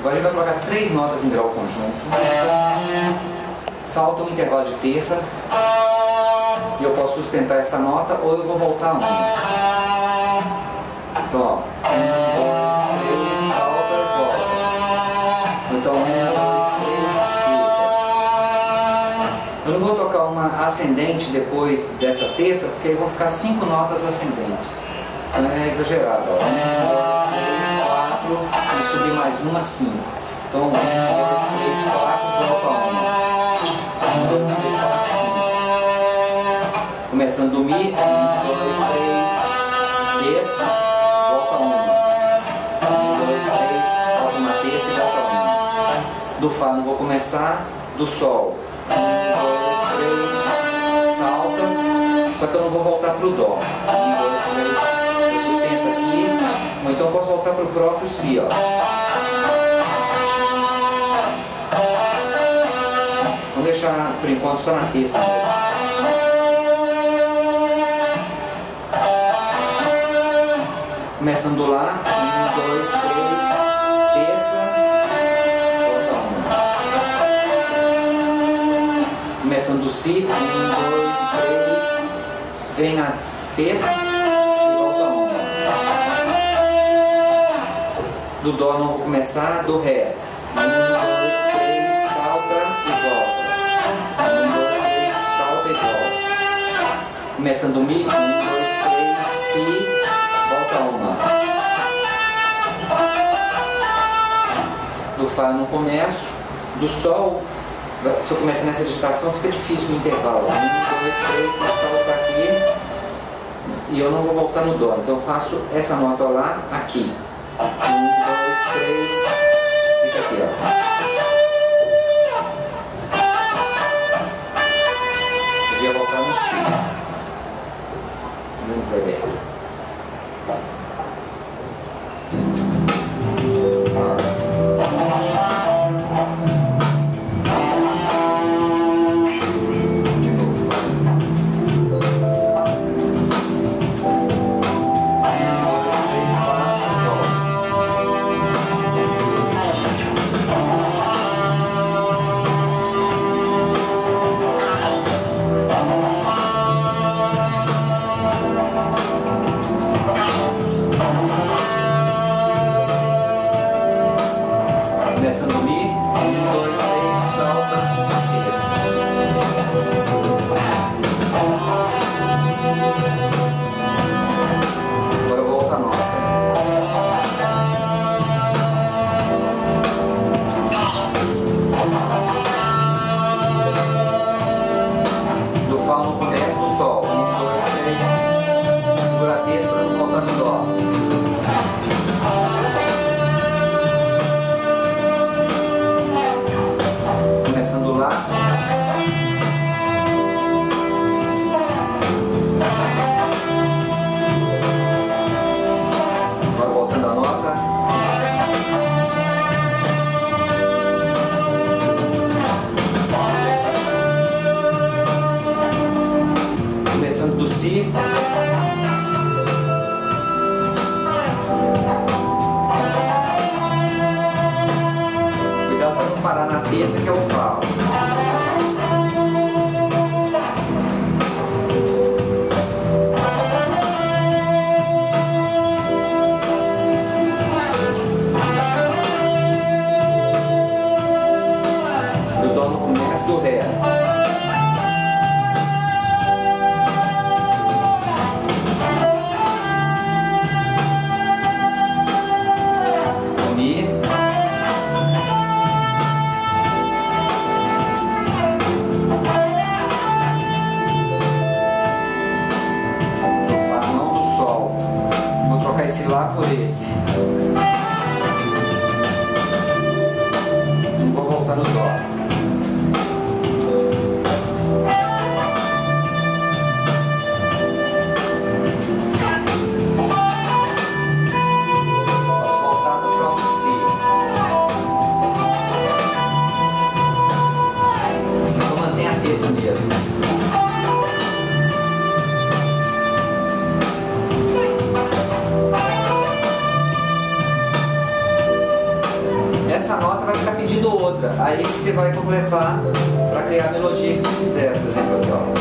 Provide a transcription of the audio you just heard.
Agora ele vai colocar três notas em grau conjunto. Salta um intervalo de terça. E eu posso sustentar essa nota ou eu vou voltar uma. Então, ó. Um, dois, três, salta, volta. Então, um, dois, três, fica. Eu não vou tocar uma ascendente depois dessa terça, porque aí vão ficar cinco notas ascendentes. Então é exagerado. Ó. E subir mais uma, cinco. Então, um, dois, três, quatro, volta uma. Um, dois, três, quatro, cinco. Começando do Mi, um, dois, três, terça, volta uma. Um, dois, três, salta uma terça e volta uma. Do Fá não vou começar, do Sol. Um, dois, três, salta, só que eu não vou voltar para o Dó. Um, dois, três, ou então eu posso voltar para o próprio Si, ó. Vamos deixar por enquanto só na terça Começando lá, um, dois, três, terça, volta uma. Começando o Si, um, dois, três, vem na terça. Do Dó não vou começar, do Ré. Um, dois, três, salta e volta. Um, dois, três, salta e volta. Começando do Mi. Um, dois, três, Si, volta uma. Do Fá não começo. Do Sol, se eu começar nessa digitação, fica difícil o intervalo. Um, dois, três, vou saltar aqui. E eu não vou voltar no Dó. Então eu faço essa nota lá, aqui. Um, dois, três. Fica aqui, ó. cabeça que é eu falo. Eu tomo o mestre do ré. esse mesmo. essa nota vai ficar pedindo outra. Aí você vai completar para criar a melodia que você quiser, por exemplo, aqui ó.